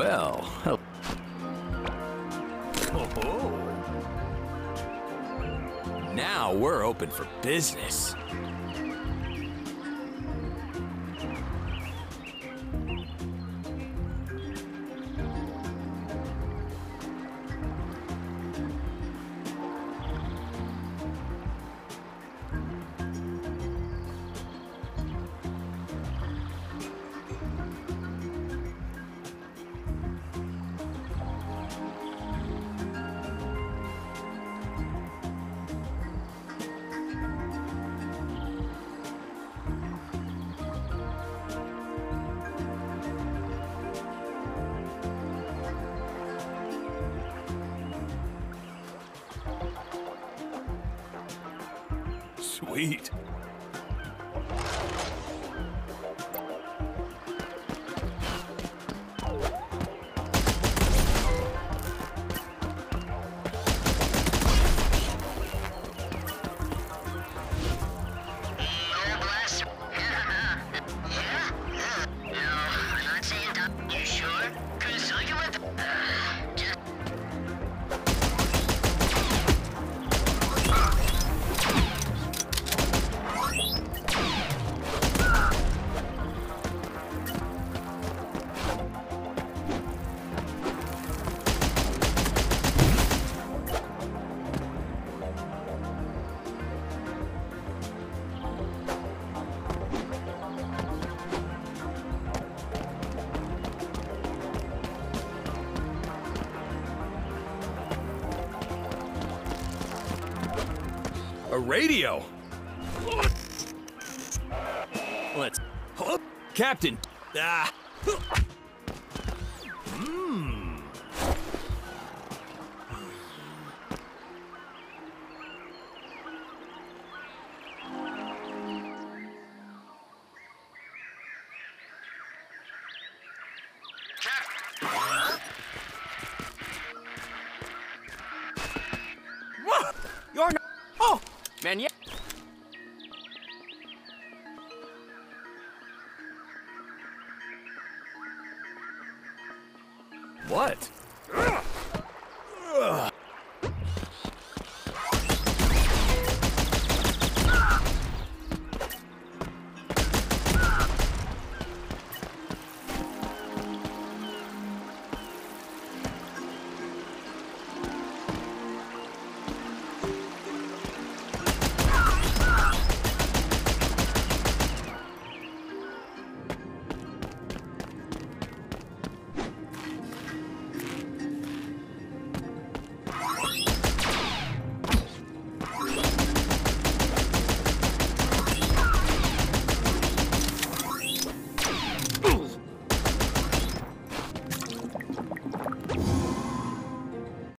Well, oh. Now we're open for business. Sweet. A radio. Let's. Captain. Ah. Hmm. What?